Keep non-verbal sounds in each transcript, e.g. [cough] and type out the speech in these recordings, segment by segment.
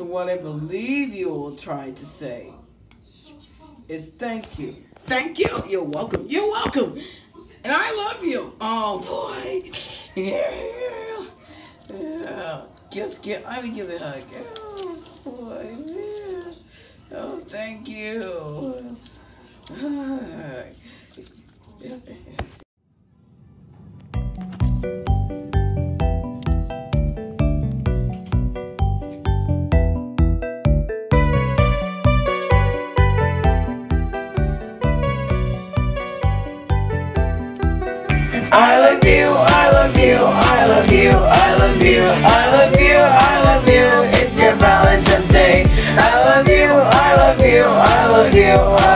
So what I believe you will try to say is thank you. Thank you. You're welcome. You're welcome. And I love you. Oh boy. Yeah. Yeah. Just get I would give it a hug. Oh boy. Yeah. Oh thank you. [sighs] I love you, I love you, I love you, I love you, I love you, I love you. It's your Valentine's Day. I love you, I love you, I love you, I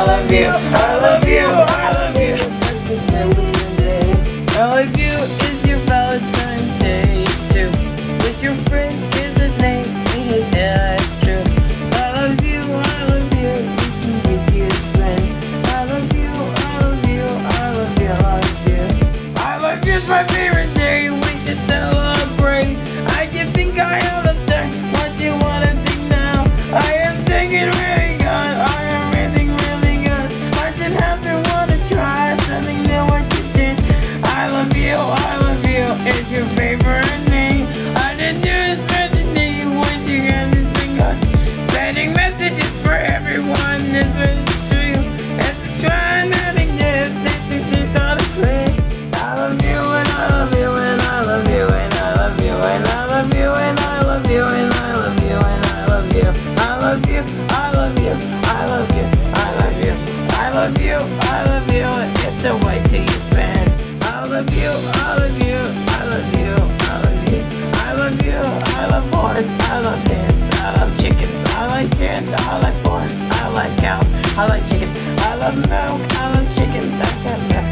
love you. I love you. I love you. I love you. I love you. I love you. It's the way to you spend. I love you. I love you. I love you. I love you. I love you. I love horse. I love dance. I love chickens. I like chickens. I like pork. I like cows. I like chickens. I love milk. I love chickens. I got milk.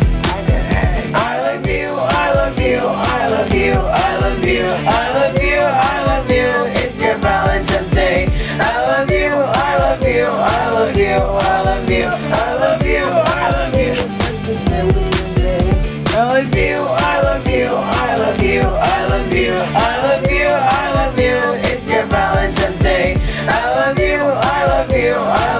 Eggs. I love you. I love you. I love you. I love you. I love you. You. I love you. I love you. I love you. I love you, I love you, I love you, I love you, I love you, I love you. It's your Valentine's Day. I love you, I love you, I love you,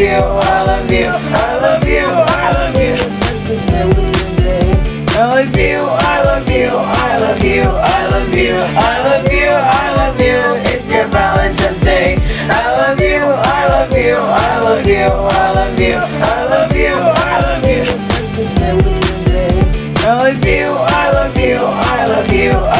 you, I love you, I love you, I love you. I love you, I love you, I love you, I love you, I love you, I love you. It's your Valentine's Day. Love I love you, I love you, I love you, I love you, I love you. I love you, I love you, I love you, I love you,